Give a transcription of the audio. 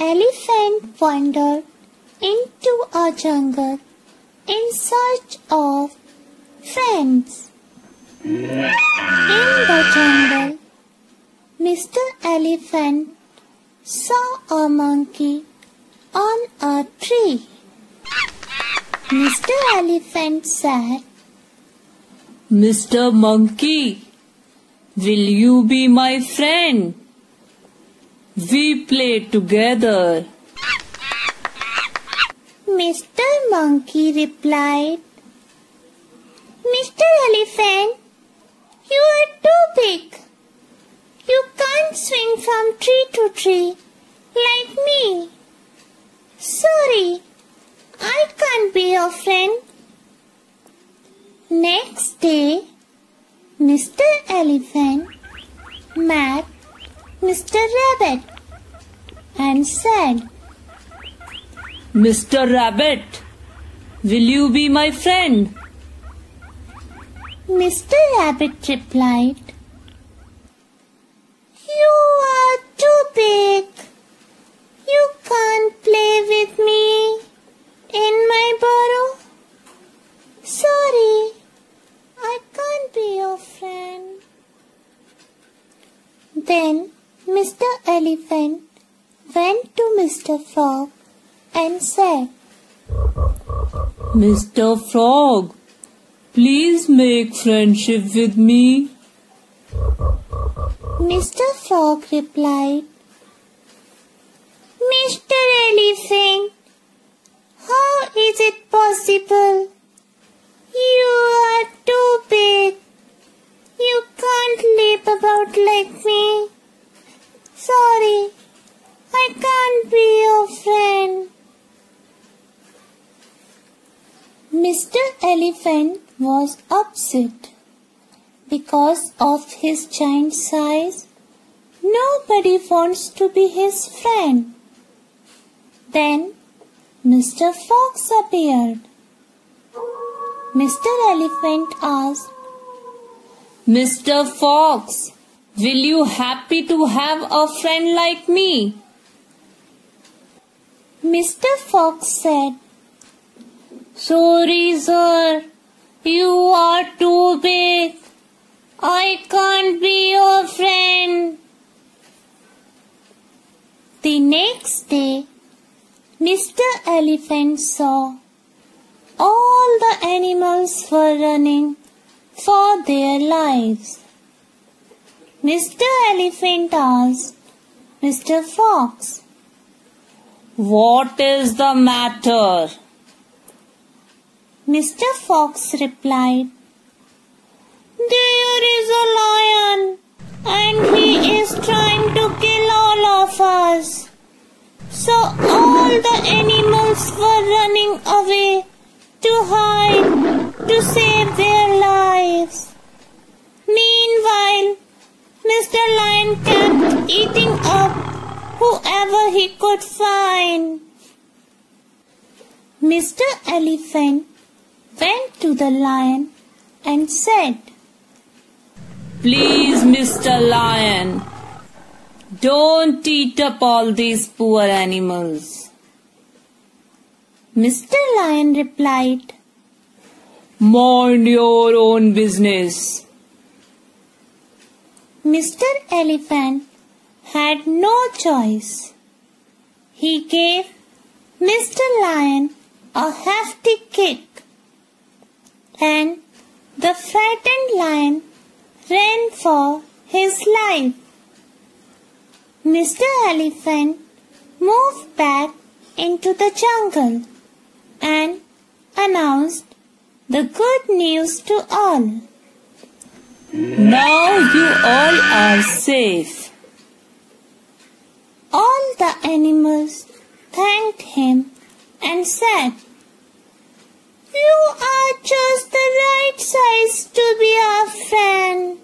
elephant wandered into a jungle in search of friends. In the jungle, Mr. Elephant saw a monkey on a tree. Mr. Elephant said, Mr. Monkey, will you be my friend? We play together. Mr. Monkey replied, Mr. Elephant, you are too big. You can't swing from tree to tree like me. Sorry, I can't be your friend. Next day, Mr. Elephant met Mr. Rabbit and said, Mr. Rabbit, will you be my friend? Mr. Rabbit replied, You are too big. You can't play with me in my burrow. Sorry, I can't be your friend. Then Mr. Elephant went to Mr. Frog and said, Mr. Frog, please make friendship with me. Mr. Frog replied, Mr. Elephant, how is it possible? You are too big. You can't leap about like me. Sorry, I can't be your friend. Mr. Elephant was upset. Because of his giant size, nobody wants to be his friend. Then Mr. Fox appeared. Mr. Elephant asked, Mr. Fox, will you happy to have a friend like me? Mr. Fox said, Sorry, sir. You are too big. I can't be your friend. The next day, Mr. Elephant saw all the animals were running for their lives. Mr. Elephant asked Mr. Fox, What is the matter? Mr. Fox replied, There is a lion and he is trying to kill all of us. So all the animals were running away to hide to save their lives. Meanwhile, Mr. Lion whoever he could find. Mr. Elephant went to the lion and said, Please, Mr. Lion, don't eat up all these poor animals. Mr. Lion replied, Mind your own business. Mr. Elephant had no choice. He gave Mr. Lion a hefty kick, and the frightened lion ran for his life. Mr. Elephant moved back into the jungle and announced the good news to all. Now you all are safe all the animals thanked him and said, You are just the right size to be our friend.